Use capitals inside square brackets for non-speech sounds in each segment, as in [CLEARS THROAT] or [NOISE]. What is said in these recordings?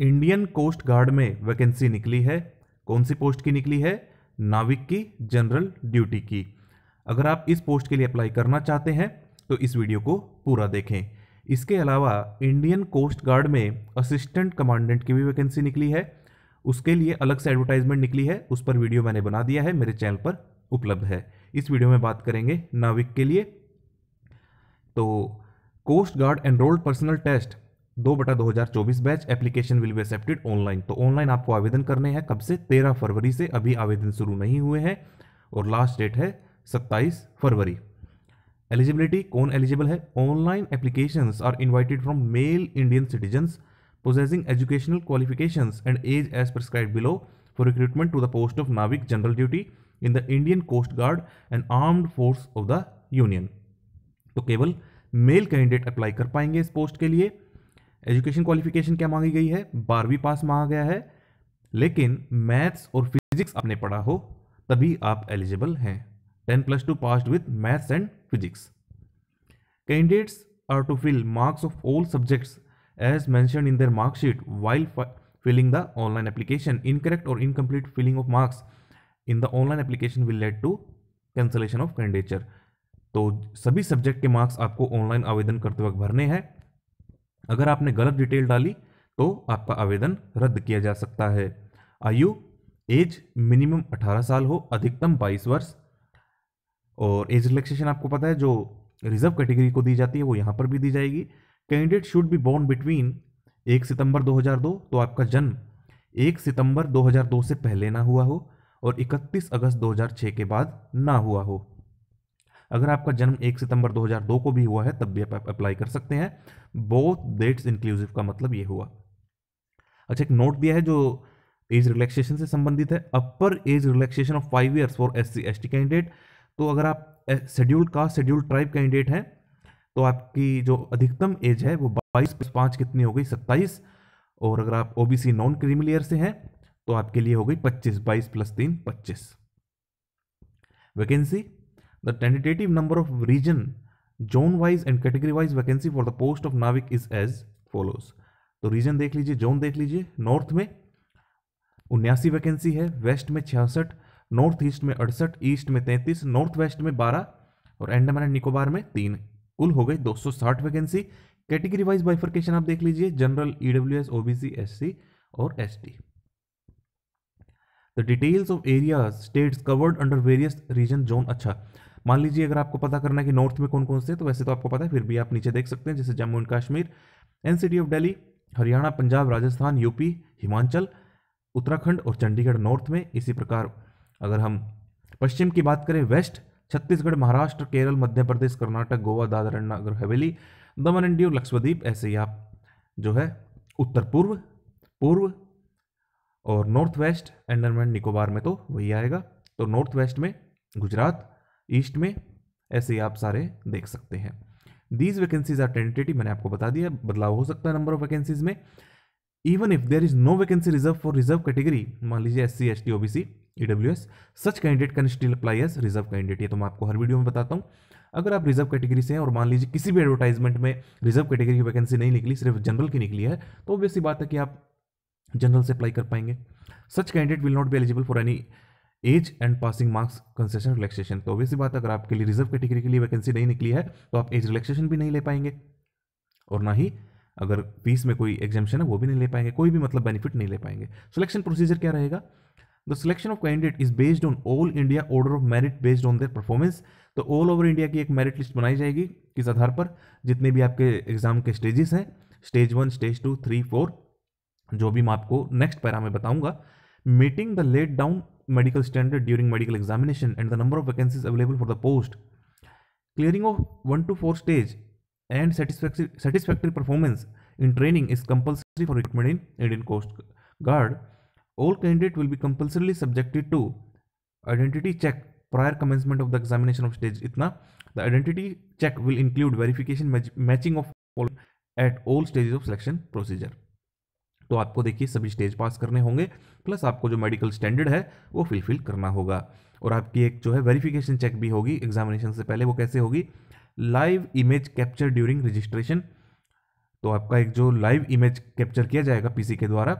Indian coast guard में vacancy निकली है। कौन सी पोस्ट की निकली है? नाविक की, जनरल ड्यूटी की। अगर आप इस पोस्ट के लिए अप्लाई करना चाहते हैं तो इस वीडियो को पूरा देखें। इसके अलावा इंडियन कोस्ट गार्ड में असिस्टेंट कमांडेंट की भी वैकेंसी निकली है। उसके लिए अलग से एडवर्टाइजमेंट निकली है। उस पर वीडियो मैंने बना दिया है, मेरे चैनल पर उपलब्ध है। इस वीडियो में बात करेंगे नाविक के लिए। तो coast guard enrolled personnel test दो बटा दो हज़ार चौबीस batch application will be accepted online. तो ऑनलाइन आपको आवेदन करने हैं कब से? तेरह फरवरी से। अभी आवेदन शुरू नहीं हुए हैं और लास्ट डेट है सत्ताईस फरवरी। एलिजिबिलिटी कौन एलिजिबल है? Online application are invited from male Indian citizens possessing educational qualifications and age as prescribed below for recruitment to the post of Navik General Duty in the Indian Coast Guard and Armed Force of the Union. तो केवल male candidate apply कर पाएँगे इस post के लिए। Education qualification क्या मांगी गई है? बारहवीं पास मांगा गया है। लेकिन मैथ्स और फिजिक्स आपने पढ़ा हो, तभी आप एलिजिबल हैं। Ten plus two pass with maths and physics. Candidates are to fill marks of all subjects, as mention in their marksheet while filling the online application. Incorrect और incomplete filling of marks in the online application will lead to cancellation of candidature. तो सभी subject के marks आपको online आवेदन करते वक्त भरने हैं। अगर आपने गलत डिटेल डाली तो आपका आवेदन रद्द किया जा सकता है। आयु, एज मिनिमम 18 साल हो, अधिकतम 22 वर्ष, और एज रिलैक्सेशन आपको पता है, जो रिज़र्व कैटेगरी को दी जाती है, वो यहाँ पर भी दी जाएगी। Candidate should be born between एक सितंबर 2002 तो आपका जन्म एक सितंबर 2002 से पहले ना हुआ हो, और 31 अगस्त 2006 के बाद ना हुआ हो। अगर आपका जन्म एक सितंबर 2002 को भी हुआ है, तब भी आप अप्लाई कर सकते हैं। बोथ डेट्स इंक्लूसिव का मतलब ये हुआ। अच्छा एक नोट दिया है जो एज रिलैक्सेशन से संबंधित है। Upper age relaxation of five years for S C S T candidate तो अगर आप scheduled caste scheduled tribe candidate हैं तो आपकी जो अधिकतम एज है, वो बाईस प्लस पाँच कितनी हो गई? सत्ताईस। और अगर आप ओबीसी नॉन क्रीमिलियर से हैं तो आपके लिए हो गई पच्चीस, बाईस प्लस तीन, पच्चीस। Vacancy the tentative number of region zone wise and category wise vacancy for the post of नाविक इज़ एज फॉलोज तो रीजन देख लीजिए जोन देख लीजिए। नॉर्थ में उन्यासी वैकेंसी है वेस्ट में छियासठ नॉर्थ ईस्ट में अड़सठ ईस्ट में तैंतीस नॉर्थ वेस्ट में बारह और एंडमान एंड निकोबार में तीन। कुल हो गई 260 वैकेंसी कैटेगरी वाइज बाइफर्केशन आप देख लीजिए general E W S OBC SC और ST the details of area states covered under various region zone अच्छा। मान लीजिए अगर आपको पता करना है कि नॉर्थ में कौन कौन से तो वैसे तो आपको पता है, फिर भी आप नीचे देख सकते हैं, जैसे Jammu and Kashmir NCT of Delhi Haryana, Punjab, Rajasthan, UP, Himachal, Uttarakhand और चंडीगढ़ नॉर्थ में, इसी प्रकार। अगर हम पश्चिम की बात करें, वेस्ट, छत्तीसगढ़, महाराष्ट्र, केरल, मध्य प्रदेश, कर्नाटक, गोवा, दादर नगर, हवेली, दमन एंड दीव, लक्षद्वीप, ऐसे ही आप जो है, उत्तर पूर्व पूर्व और नॉर्थ वेस्ट एंडरमैन निकोबार में तो वही आएगा। तो नॉर्थ वेस्ट में गुजरात ईस्ट में, ऐसे आप सारे देख सकते हैं। दीज वैकेंसीज आर टेंटेटिव मैंने आपको बता दिया, बदलाव हो सकता है नंबर ऑफ़ वैकेंसीज में। Even if there is no vacancy reserve for reserve category मान लीजिए S C S T OBC EWS such candidate can still apply as reserve candidate ये तो मैं आपको हर वीडियो में बताता हूँ। अगर आप रिज़र्व कैटेगरी से हैं और मान लीजिए किसी भी एडवर्टाइजमेंट में रिज़र्व कैटेगरी की वैकेंसी नहीं निकली, सिर्फ़ जनरल की निकली है तो ऑब्वियसली बात है कि आप जनरल से अप्लाई कर पाएँगे। Such candidate will not be eligible for any age and passing marks concession relaxation. तो ऑब्वियसली बात, अगर आपके लिए रिज़र्व कैटेगरी के लिए वैकेंसी नहीं निकली है तो आप एज रिलैक्सेशन भी नहीं ले पाएँगे। और ना ही अगर फ़ीस में कोई एग्जामेशन है, वो भी नहीं ले पाएँगे, कोई भी मतलब बेनिफिट नहीं ले पाएँगे। सिलेक्शन प्रोसीजर क्या रहेगा? The selection of candidate is based on all India order of merit based on their performance तो ऑल ओवर इंडिया की एक मेरिट लिस्ट बनाई जाएगी किस आधार पर? जितने भी आपके एग्ज़ाम के स्टेजेस हैं stage one stage two three four जो भी मैं आपको नेक्स्ट पैरा में बताऊँगा। Meeting the laid down medical standard during medical examination and the number of vacancies available for the post. Clearing of 1 to 4 stage and satisfactory, satisfactory performance in training is compulsory for recruitment in Indian Coast Guard. All candidates will be compulsorily subjected to identity check prior commencement of the examination of stage itna the identity check will include verification match matching of all at all stages of selection procedure तो आपको देखिए सभी stage पास करने होंगे, plus आपको जो medical standard है, वो फिलफिल करना होगा। और आपकी एक जो है वेरिफिकेशन चेक भी होगी एग्जामिनेशन से पहले, वो कैसे होगी? Live image capture during registration. तो आपका एक जो लाइव इमेज कैप्चर किया जाएगा पीसी के द्वारा।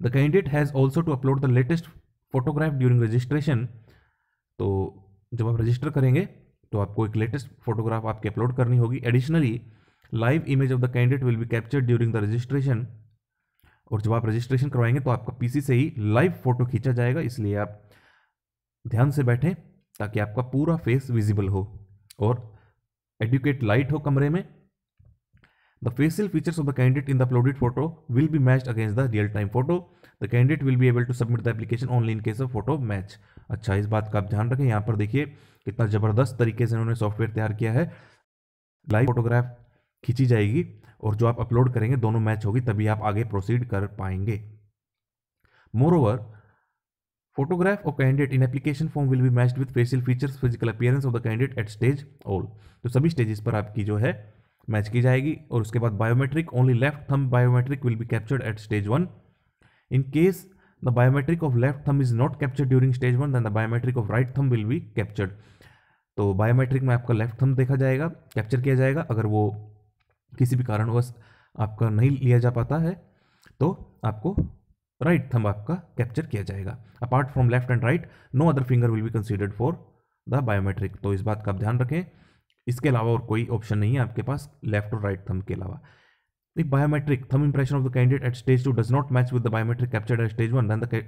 The candidate has also to upload the latest photograph during registration. तो जब आप रजिस्टर करेंगे तो आपको एक लेटेस्ट फोटोग्राफ आपकी अपलोड करनी होगी। Additionally, live image of the candidate will be captured during the registration. और जब आप रजिस्ट्रेशन करवाएँगे तो आपका पीसी से ही लाइव फ़ोटो खींचा जाएगा, इसलिए आप ध्यान से बैठें ताकि आपका पूरा फेस विजिबल हो और एडुकेट लाइट हो कमरे में। The facial features of the candidate in the uploaded photo will be matched against the real time photo the candidate will be able to submit the application only in case of photo match अच्छा इस बात का आप ध्यान रखें। यहाँ पर देखिए कितना ज़बरदस्त तरीके से उन्होंने सॉफ्टवेयर तैयार किया है। लाइव फोटोग्राफ खींची जाएगी। और जो आप अपलोड करेंगे, दोनों मैच होगी, तभी आप आगे प्रोसीड कर पाएँगे। Moreover photograph of candidate in application form will be matched with facial features, physical appearance of the candidate at stage all. तो सभी स्टेजेस पर आपकी जो है मैच की जाएगी और उसके बाद biometric only left thumb biometric will be captured at stage one in case the biometric of left thumb is not captured during stage one than the biometric of right thumb will be captured तो biometric में आपका left थम देखा जाएगा capture किया जाएगा, अगर वो किसी भी कारणवश आपका नहीं लिया जा पाता है तो आपको राइट थंब आपका कैप्चर किया जाएगा। Apart from left and right no other finger will be considered for the biometric तो इस बात का आप ध्यान रखें। इसके अलावा और कोई ऑप्शन नहीं है आपके पास लेफ़्ट और राइट थंब के अलावा। biometric thumb impression of the candidate at stage 2 does not match with the biometric captured at stage 1. Then the,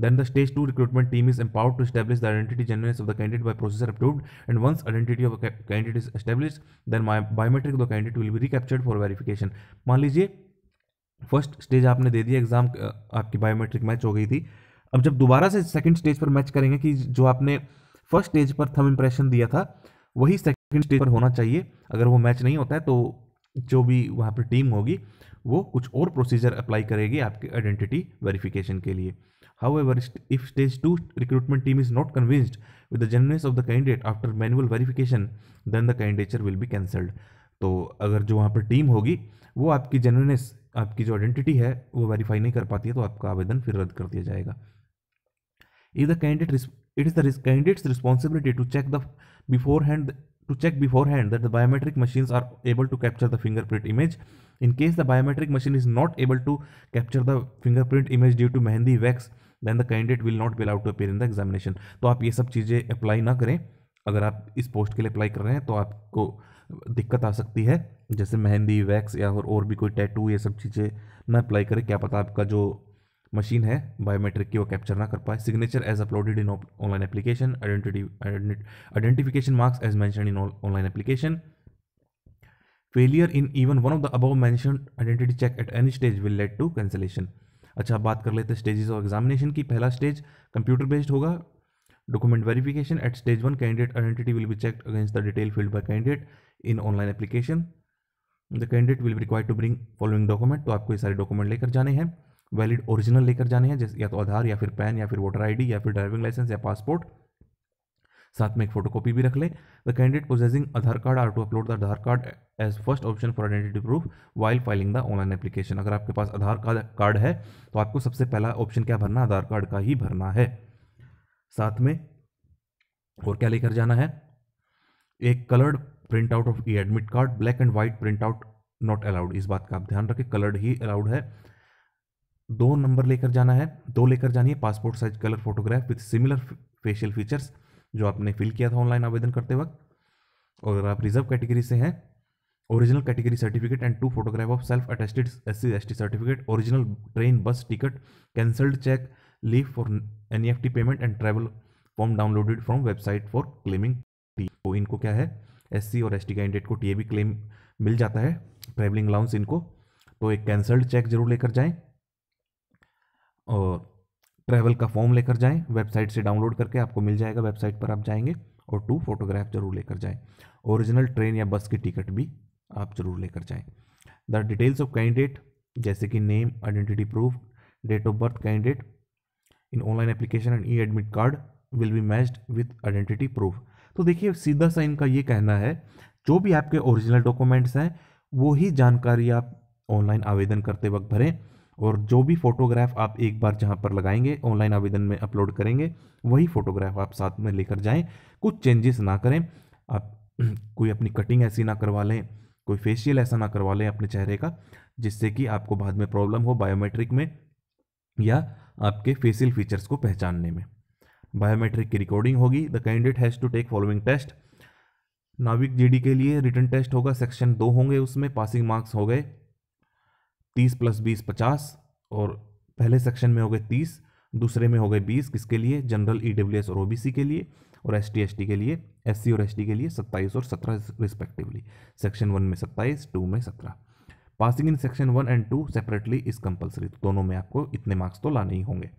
then the stage 2 recruitment team is empowered to establish the identity genuineness of the candidate by processor approved. And once identity of a candidate is established, then of the candidate will be recaptured for verification. मान लीजिए first stage आपने दे दिया exam आपकी biometric match हो गई थी अब जब दोबारा से सेकंड स्टेज पर मैच करेंगे कि जो आपने फ़र्स्ट स्टेज पर थम इंप्रेशन दिया था वही सेकंड स्टेज पर होना चाहिए अगर वो मैच नहीं होता है तो जो भी वहाँ पर टीम होगी वो कुछ और प्रोसीजर अप्लाई करेगी आपके आइडेंटिटी वेरिफिकेशन के लिए even if stage two recruitment team is not convinced with the genuineness of the candidate after manual verification then the candidature will be cancelled तो अगर जो वहाँ पर टीम होगी वो आपकी जेनुइनेस आपकी जो आइडेंटिटी है वो वेरीफाई नहीं कर पाती है तो आपका आवेदन फिर रद्द कर दिया जाएगा if the candidate it is the candidate's responsibility to check the beforehand to check beforehand that the biometric machines are able to capture the fingerprint image. In case the biometric machine is not able to capture the fingerprint image due to mehendi wax, then the candidate will not be allowed to appear in the examination. तो आप ये सब चीज़ें apply ना करें। अगर आप इस पोस्ट के लिए अप्लाई कर रहे हैं तो आपको दिक्कत आ सकती है। जैसे मेहंदी वैक्स या और, और भी कोई टैटू ये सब चीज़ें ना अप्लाई करें। क्या पता आपका जो मशीन है बायोमेट्रिक की वो कैप्चर ना कर पाए। Signature as uploaded in online application identification marks as mention in online application failure in even one of the above mention identity check at any stage will lead to cancellation अच्छा बात कर लेते हैं stages of examination की। पहला stage computer based होगा document verification at stage one candidate identity will be check against the detail field by candidate in online application the candidate will require to bring following document तो आपको ये सारे document लेकर जाने हैं। Valid original लेकर जाने हैं, जैसे या तो आधार, या फिर पैन या फिर वोटर आईडी या फिर ड्राइविंग लाइसेंस या पासपोर्ट साथ में एक फोटोकॉपी भी रख लें। The candidate possessing Aadhaar card are to upload the Aadhaar card as first option for identity proof while filing the online application अगर आपके पास आधार कार्ड है तो आपको सबसे पहला ऑप्शन क्या भरना? आधार कार्ड का ही भरना है। साथ में और क्या लेकर जाना है? एक coloured print out of E admit card black and white print out not allowed इस बात का आप ध्यान रखें कलर्ड ही अलाउड है। दो नंबर लेकर जाना है। दो लेकर जानी है passport size colour photograph with similar facial features जो आपने फिल किया था ऑनलाइन आवेदन करते वक्त। और अगर आप रिज़र्व कैटेगरी से हैं, original category certificate and two photograph of self attested S C certificate, original train, bus ticket, cancelled cheque, leave for an payment and travel form downloaded from website for claiming T. तो इनको क्या है, S C और S candidate को T claim मिल जाता है, travelling allowance इनको। तो एक कैंसल्ड चेक ज़रूर लेकर जाएँ। और ट्रैवल का फॉर्म लेकर जाएँ, वेबसाइट से डाउनलोड करके आपको मिल जाएगा, वेबसाइट पर आप जाएँगे और टू फोटोग्राफ ज़रूर लेकर जाएँ। ओरिजिनल ट्रेन या बस की टिकट भी आप ज़रूर लेकर जाएँ। द डिटेल्स ऑफ़ कैंडिडेट, जैसे कि name, identity proof, date of birth candidate, in online application and E admit card will be matched with identity proof. तो देखिए, सीधा सा इनका ये कहना है, जो भी आपके ओरिजिनल डॉक्यूमेंट्स हैं, वो ही जानकारी आप ऑनलाइन आवेदन करते वक्त भरें। और जो भी फोटोग्राफ आप एक बार जहाँ पर लगाएँगे ऑनलाइन आवेदन में अपलोड करेंगे, वही फोटोग्राफ आप साथ में लेकर जाएँ। कुछ चेंजेस ना करें। आप [CLEARS THROAT] कोई अपनी कटिंग ऐसी ना करवा लें, कोई फेशियल ऐसा ना करवा लें अपने चेहरे का, जिससे कि आपको बाद में प्रॉब्लम हो बायोमेट्रिक में या आपके फेशियल फीचर्स को पहचानने में। बायोमेट्रिक की रिकॉर्डिंग होगी। The candidate has to take following test नाविक जीडी के लिए रिटर्न टेस्ट होगा। सेक्शन दो होंगे उसमें। पासिंग मार्क्स हो गए। तीस प्लस बीस पचास, और पहले सेक्शन में हो गए तीस, दूसरे में हो गए बीस, किसके लिए? जनरल ई e और ओबीसी के लिए, और एस टी एस टी के लिए एस सी और एस टी के लिए सत्ताईस और सत्रह रिस्पेक्टिवली सेक्शन वन में सत्ताईस टू में सत्रह। Passing in section one and two separately is compulsory दोनों में आपको इतने मार्क्स तो लाने ही होंगे।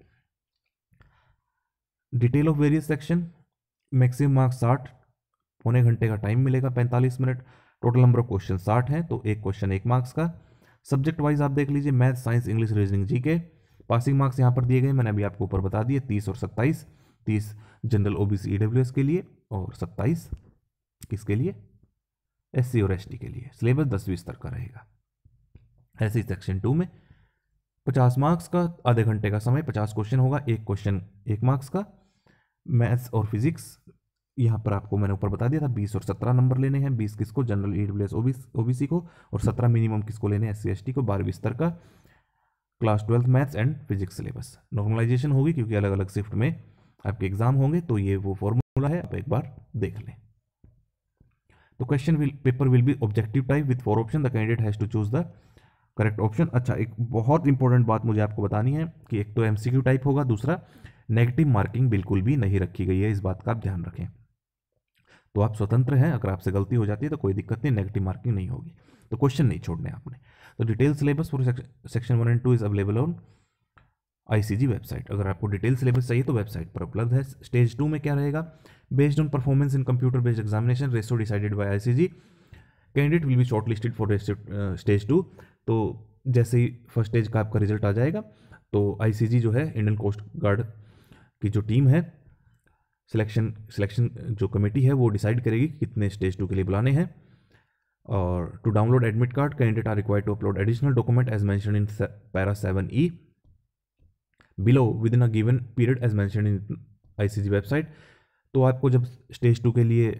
Detail of various section maximum marks साठ, पौने घंटे का टाइम मिलेगा पैंतालीस minute. Total number of question साठ है तो एक क्वेश्चन एक मार्क्स का। सब्जेक्ट वाइज आप देख लीजिए math science English reasoning G K passing marks यहाँ पर दिए गए, मैंने अभी आपको ऊपर बता दिए, तीस और सत्ताईस। तीस जनरल ओबीसी ईडब्ल्यूएस के लिए और सत्ताईस किसके लिए? एससी और एसटी के लिए। सिलेबस दसवीं स्तर का रहेगा। ऐसे ही सेक्शन टू में पचास मार्क्स का, आधे घंटे का समय, पचास क्वेश्चन होगा, एक क्वेश्चन एक मार्क्स का। मैथ्स और फिजिक्स यहाँ पर आपको मैंने ऊपर बता दिया था, बीस और सत्रह नंबर लेने हैं। बीस किसको? General E W S OBC को और सत्रह मिनिमम किसको लेने हैं? एस सी को, बारहवीं स्तर का। Class twelfth maths and physics syllabus normalization होगी क्योंकि अलग अलग शिफ्ट में आपके एग्ज़ाम होंगे तो ये वो फॉर्मूला है, आप एक बार देख लें। तो question will paper will be objective type with four option the candidate has to choose the correct option अच्छा एक बहुत इंपॉर्टेंट बात मुझे आपको बतानी है कि एक तो एमसीक्यू टाइप होगा, दूसरा नेगेटिव मार्किंग बिल्कुल भी नहीं रखी गई है, इस बात का आप ध्यान रखें। तो आप स्वतंत्र हैं, अगर आपसे गलती हो जाती है तो कोई दिक्कत नहीं नेगेटिव मार्किंग नहीं होगी। तो क्वेश्चन नहीं छोड़ने आपने। तो detail syllabus for section one and two is available on ICG website अगर आपको डिटेल सिलेबस चाहिए तो वेबसाइट पर उपलब्ध है। स्टेज टू में क्या रहेगा? Based on performance in computer based examination ratio decided by ICG candidate will be shortlisted for stage two तो जैसे ही फ़र्स्ट स्टेज का आपका रिज़ल्ट आ जाएगा तो आईसीजी जो है इंडियन कोस्ट गार्ड की जो टीम है सिलेक्शन सिलेक्शन जो कमेटी है, वो डिसाइड करेगी कितने स्टेज टू के लिए बुलाने हैं। और to download admit card candidate are required to upload additional document as mention in para seven E below within a given period as mention in ICG website तो आपको जब स्टेज टू के लिए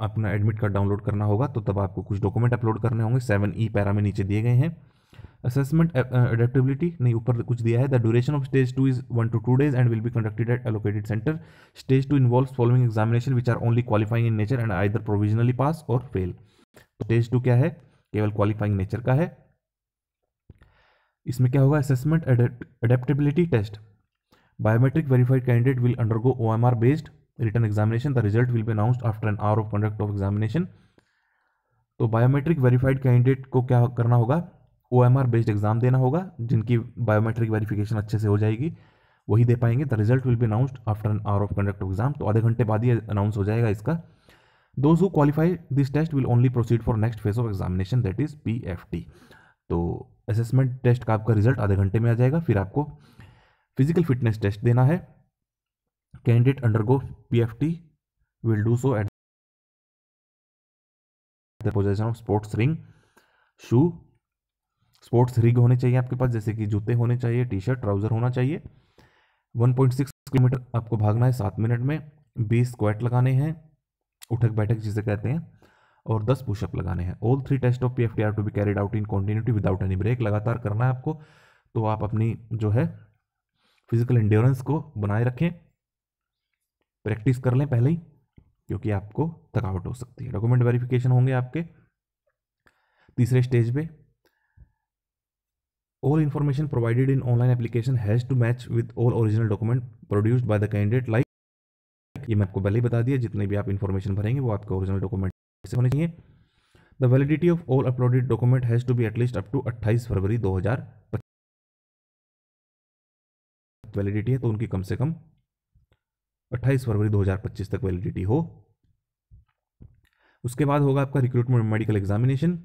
अपना एडमिट कार्ड डाउनलोड करना होगा तो तब आपको कुछ डॉक्यूमेंट अपलोड करने होंगे। सेवन ई पैरा में नीचे दिए गए हैं। असेसमेंट अडेप्टेबिलिटी uh, नहीं ऊपर कुछ दिया है। The duration of stage two is one to two days and will be conducted at allocated centre stage two involve following examination which are only qualifying in nature and either provisionally pass और fail stage two क्या है? केवल qualifying nature का है। इसमें क्या होगा? Assessment adaptability test biometric verified candidate will undergo O M R based written examination the result will be announced after an hour of conduct of examination तो biometric verified candidate को क्या करना होगा? O M R based exam देना होगा, जिनकी biometric verification अच्छे से हो जाएगी, वही दे पाएँगे। The result will be announced after an hour of conduct exam तो आधे घंटे बाद ही अनाउंस हो जाएगा इसका। Those who qualify this test will only proceed for next phase of examination that is P F T तो असेसमेंट टेस्ट का आपका रिज़ल्ट आधे घंटे में आ जाएगा, फिर आपको फ़िज़िकल फिटनेस टेस्ट देना है। Candidate undergo P F T will do so at the position of sports ring shoe sports rig होने चाहिए आपके पास, जैसे कि जूते होने चाहिए टी शर्ट ट्राउज़र होना चाहिए। 1.6 किलोमीटर आपको भागना है सात मिनट में 20 स्क्वाट लगाने हैं, उठक बैठक जिसे कहते हैं, और 10 पुशअप लगाने हैं। All three test of P F T are to be carried out in continuity without any break लगातार करना है आपको तो आप अपनी जो है फ़िज़िकल इंड्योरेंस को बनाए रखें। प्रैक्टिस कर लें पहले ही, क्योंकि आपको थकावट हो सकती है। डॉक्यूमेंट वेरिफिकेशन होंगे आपके तीसरे स्टेज पे। All information provided in online application has to match with all original document produced by the candidate, like ये मैं आपको पहले ही बता दिया, जितने भी आप इन्फॉर्मेशन भरेंगे, वो आपके ओरिजिनल डॉक्यूमेंट से होने चाहिए। The validity of all uploaded document has to be at least up to 28 February 2025 validity है तो उनकी कम से कम 28 फरवरी 2025 तक वैलिडिटी हो। उसके बाद होगा आपका recruitment medical examination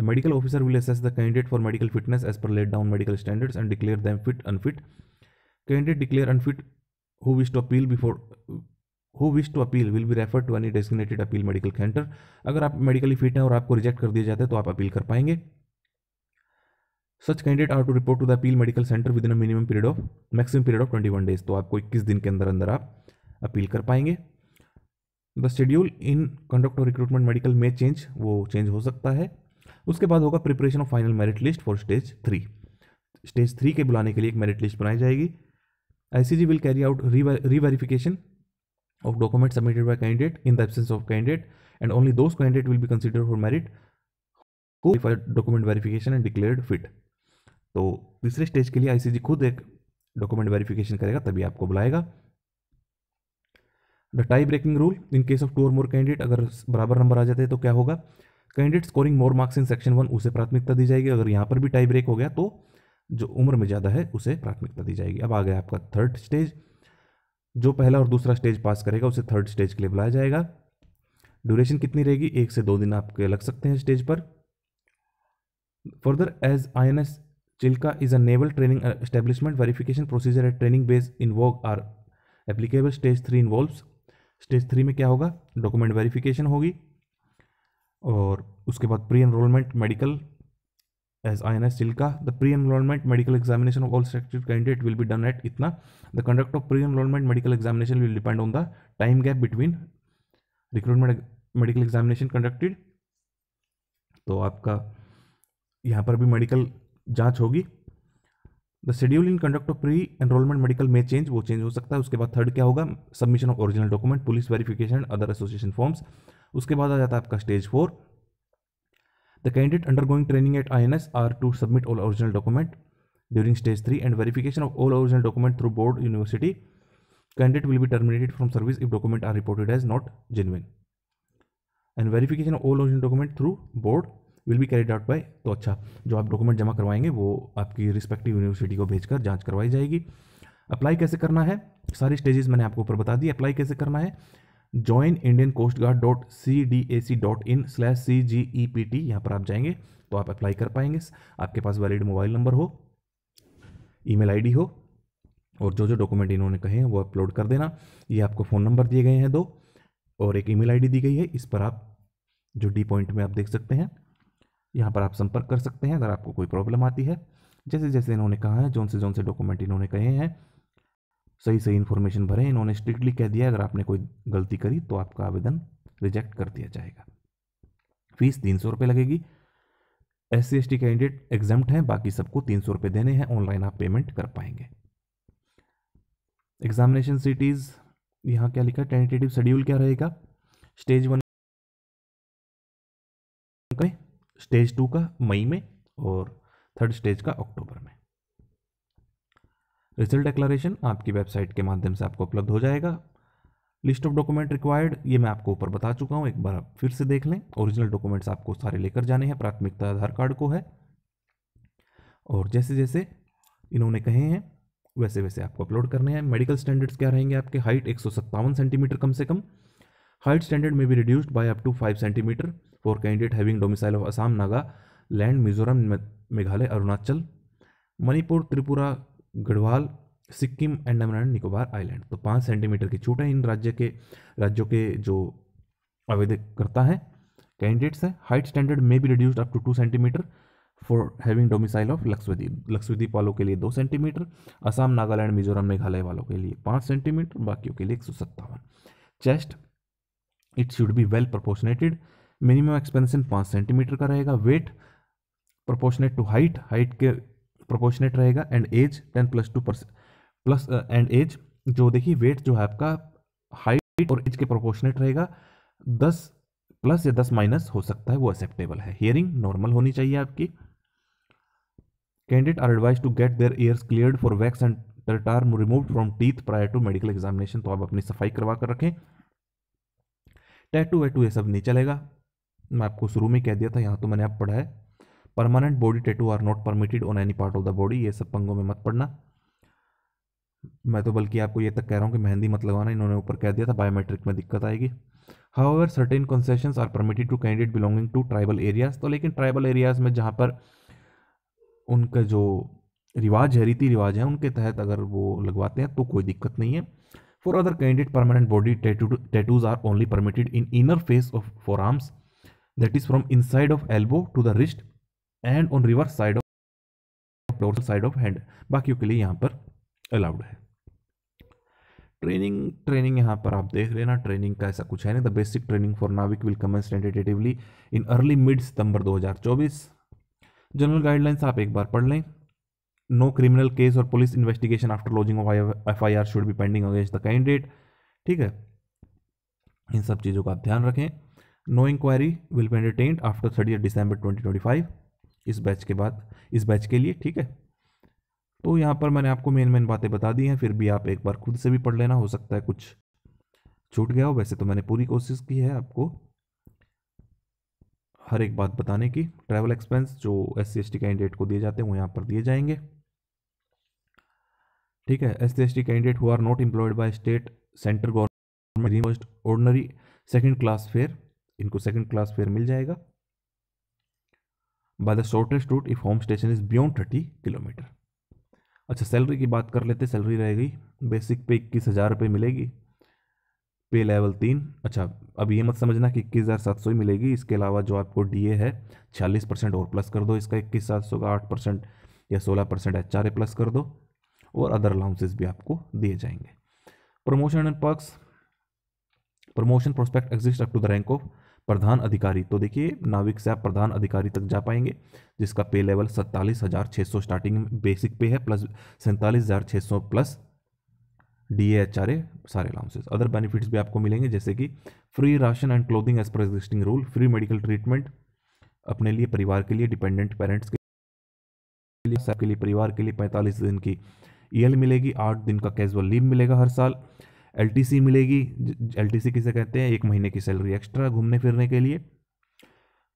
The medical officer will assess the candidate for medical fitness as per laid down medical standards and declare them fit unfit. Candidate declare unfit who wish to appeal before who wish to appeal will be referred to any designated appeal medical center. अगर आप medically fit हैं और आपको reject कर दिया जाता है तो आप अपील कर पाएँगे such candidate are to report to the appeal medical centre within a minimum period of maximum period of twenty one days तो आपको इक्कीस दिन के अंदर अंदर आप अपील कर पाएँगे the schedule in conduct of recruitment medical में चेंज वो चेंज हो सकता है उसके बाद होगा preparation of final merit list for stage three stage three के बुलाने के लिए एक मेरिट लिस्ट बनाई जाएगी। ICG will carry out reverification of document submitted by candidate in the absence of candidate and only those candidate will be consider for merit document verification and declared fit तो तीसरे stage के लिए ICG खुद एक document verification करेगा, तभी आपको बुलाएगा। The tie breaking rule in case of two और मोर कैंडिडेट अगर बराबर नंबर आ जाते हैं तो क्या होगा? Candidate scoring more marks in section one, उसे प्राथमिकता दी जाएगी। अगर यहाँ पर भी टाई ब्रेक हो गया तो जो उम्र में ज़्यादा है, उसे प्राथमिकता दी जाएगी। अब आ गया आपका थर्ड स्टेज। जो पहला और दूसरा स्टेज पास करेगा, उसे थर्ड स्टेज के लिए बुलाया जाएगा। ड्यूरेशन कितनी रहेगी? एक से दो दिन आपके लग सकते हैं स्टेज पर। Further, as I N S Chilka is a naval training establishment, verification procedure at training base involve are applicable. Stage three involve stage three में क्या होगा? डॉक्यूमेंट वेरिफिकेशन होगी। और उसके बाद pre enrolment medical as I N S Chilka the pre enrolment medical examination of all selected candidate will be done at इतना the conduct of pre enrolment medical examination will depend on the time gap between recruitment medical examination conducted तो आपका यहाँ पर भी medical जाँच होगी। The schedule in conduct of pre enrolment medical में change वो चेंज हो सकता है, उसके बाद थर्ड क्या होगा? Submission of original document police verification other association forms उसके बाद आ जाता है आपका stage four the candidate undergoing training at I N are to submit all original document during stage three and verification of all original document through board university candidate will be terminated from service if document are reported as not genuine and verification of all original document through board will be carried out by तो अच्छा जो आप document जमा करवाएँगे, वो आपकी respective university को भेजकर जाँच करवाई जाएगी। अप्लाई कैसे करना है? सारी स्टेजेस मैंने आपको ऊपर बता दी। अप्लाई कैसे करना है? Join Indian coast guard dot C D A C dot in slash C G E P T यहाँ पर आप जाएँगे तो आप अप्लाई कर पाएँगे। आपके पास वैलिड मोबाइल नंबर हो ईमेल आईडी हो, और जो जो डॉक्यूमेंट इन्होंने कहे हैं, वो अपलोड कर देना। ये आपको फ़ोन नंबर दिए गए हैं दो, और एक ईमेल आईडी दी गई है। इस पर आप जो डी पॉइंट में आप देख सकते हैं यहाँ पर आप संपर्क कर सकते हैं अगर आपको कोई प्रॉब्लम आती है। जैसे जैसे इन्होंने कहा है, जौन से जौन से डॉक्यूमेंट इन्होंने कहे हैं, सही सही इन्फॉर्मेशन भरें, इन्होंने स्ट्रिक्टली कह दिया, अगर आपने कोई गलती करी तो आपका आवेदन रिजेक्ट कर दिया जाएगा। फ़ीस तीन सौ रुपये लगेगी। S C S T candidate exempt हैं, बाकी सबको तीन सौ रुपये देने हैं, ऑनलाइन आप पेमेंट कर पाएँगे। एग्जामिनेशन सिटीज़, यहाँ क्या लिखा है, टेंटेटिव शेड्यूल क्या रहेगा? स्टेज वन स्टेज टू का मई में और थर्ड स्टेज का अक्टूबर में। रिज़ल्ट डिक्लेरेशन आपकी वेबसाइट के माध्यम से आपको उपलब्ध हो जाएगा। लिस्ट ऑफ़ डॉक्यूमेंट रिक्वायर्ड ये मैं आपको ऊपर बता चुका हूँ, एक बार आप फिर से देख लें। ओरिजिनल डॉक्यूमेंट्स आपको सारे लेकर जाने हैं, प्राथमिकता आधार कार्ड को है। और जैसे जैसे इन्होंने कहे हैं, वैसे वैसे आपको अपलोड करने हैं। मेडिकल स्टैंडर्ड्स क्या रहेंगे आपके? हाइट एक सौ सत्तावन सेंटीमीटर कम से कम। हाइट स्टैंडर्ड में भी reduced by up to five centimetre for candidate having domicile of Assam Nagaland Mizoram Meghalaya Arunachal Manipur Tripura Garhwal Sikkim Andaman Nicobar island तो पाँच सेंटीमीटर की छूट है इन राज्य के, राज्यों के जो आवेदक करता है कैंडिडेट्स है हाइट स्टैंडर्ड में भी reduced up to two centimetre for having domicile of Lakshadweep Lakshadweep वालों के लिए दो सेंटीमीटर असम नागालैंड मिजोरम मेघालय वालों के लिए पाँच सेंटीमीटर बाकियों के लिए एक सौ सत्तावन. Chest it should be well proportionated minimum expansion पाँच सेंटीमीटर का रहेगा. Weight proportionate to height height के प्रोपोर्शनेट रहेगा. And age ten plus two plus and age जो देखिए वेट जो है आपका हाइट और एज के प्रोपोर्शनेट रहेगा. दस प्लस या दस माइनस हो सकता है. वो एक्सेप्टेबल है. हियरिंग नॉर्मल होनी चाहिए आपकी. Candidate are advise to get their ears cleared for wax and tartar remove from teeth prior to medical examination तो आप अपनी सफ़ाई करवा कर रखें. टैटू वैटू ये सब नहीं चलेगा। मैं आपको शुरू में कह दिया था, यहाँ तो मैंने आप पढ़ा है। Permanent body tattoo are not permitted on any part of the body ये सब पंगों में मत पड़ना मैं तो बल्कि आपको ये तक कह रहा हूँ कि मेहंदी मत लगाना इन्होंने ऊपर कह दिया था बायोमेट्रिक में दिक्कत आएगी। How certain concession are permitted to candidate belonging to tribal areas तो लेकिन ट्राइबल एरियाज़ में जहाँ पर उनका जो रिवाज है रीति रिवाज है, उनके तहत अगर वो लगवाते हैं तो कोई दिक्कत नहीं है। For other candidate permanent body tattoos are only permitted in inner face of forearms that is from inside of elbow to the wrist and on reverse side of dorsal side of hand बाकियों के लिए यहाँ पर allowed है। Training training यहाँ पर आप देख लेना ट्रेनिंग का ऐसा कुछ है नहीं। The basic training for Navik will commence tentatively in early mid September 2024 general guidelines आप एक बार पढ़ लें। नो क्रिमिनल केस और police investigation after lodging of F I R should be pending against the candidate ठीक है? इन सब चीज़ों का ध्यान रखें। No inquiry will be entertained after thirty December 2025 इस बैच के बाद, इस बैच के लिए, ठीक है? तो यहाँ पर मैंने आपको मेन मेन बातें बता दी हैं, फिर भी आप एक बार खुद से भी पढ़ लेना, हो सकता है कुछ छूट गया हो। वैसे तो मैंने पूरी कोशिश की है आपको हर एक बात बताने की। ट्रैवल एक्सपेंस जो एस सी कैंडिडेट को दिए जाते हैं, वो यहाँ पर दिए जाएँगे। ठीक है? S C candidate who are not employed by state central government ordinary second class fare इनको सेकेंड क्लास फेयर मिल जाएगा। By the shortest route if home station is beyond thirty kilometre अच्छा सैलरी की बात कर लेते सैलरी रह गई। बेसिक पे इक्कीस हज़ार रुपये मिलेगी। पे लेवल तीन। अच्छा अब ये मत समझना कि इक्कीस हज़ार सात सौ ही मिलेगी। इसके अलावा जो आपको डीए है, छियालीस परसेंट और प्लस कर दो। इसका इक्कीस सात सौ का आठ परसेंट या सोलह percent H R A plus कर दो। और अदर अलाउंसेस भी आपको दिए जाएँगे। Promotion and perks promotion prospect exist up to the rank of Pradhan Adhikari. तो देखिए, नाविक से आप प्रधान अधिकारी तक जा पाएँगे, जिसका पे लेवल सत्तालीस हज़ार छः सौ स्टार्टिंग बेसिक पे है प्लस सैंतालीस हज़ार छः सौ plus D H R A सारे अलाउंसेस अदर बेनिफिट्स भी आपको मिलेंगे, जैसे कि free ration and clothing as per existing rule free medical treatment अपने लिए, परिवार के लिए डिपेंडेंट पेरेंट्स के लिए सबके लिए, परिवार के लिए पैंतालीस दिन की ई e मिलेगी, आठ दिन का कैजुअल लीव मिलेगा हर साल। एलटीसी मिलेगी एलटीसी किसे कहते हैं? एक महीने की सैलरी एक्स्ट्रा घूमने फिरने के लिए।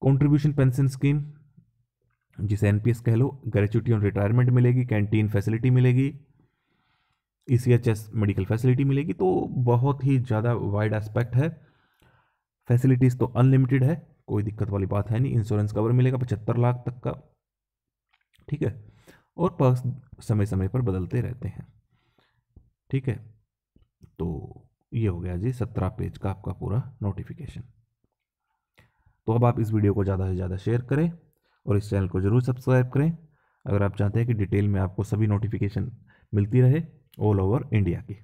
कॉन्ट्रीब्यूशन पेंशन स्कीम जिसे एनपीएस कह लो ग्रेचुटी ऑन रिटायरमेंट मिलेगी कैंटीन फैसिलिटी मिलेगी ई मेडिकल फैसिलिटी मिलेगी तो बहुत ही ज़्यादा वाइड एस्पेक्ट है। फैसिलिटीज़ तो अनलिमिटेड है, कोई दिक्कत वाली बात है नहीं इंश्योरेंस कवर मिलेगा पचहत्तर लाख तक का। ठीक है? और पक्ष समय समय पर बदलते रहते हैं। ठीक है? तो ये हो गया जी सत्रह पेज का आपका पूरा नोटिफिकेशन तो अब आप इस वीडियो को ज़्यादा से ज़्यादा शेयर करें और इस चैनल को ज़रूर सब्सक्राइब करें। अगर आप चाहते हैं कि डिटेल में आपको सभी नोटिफिकेशन मिलती रहे ऑल ओवर इंडिया की।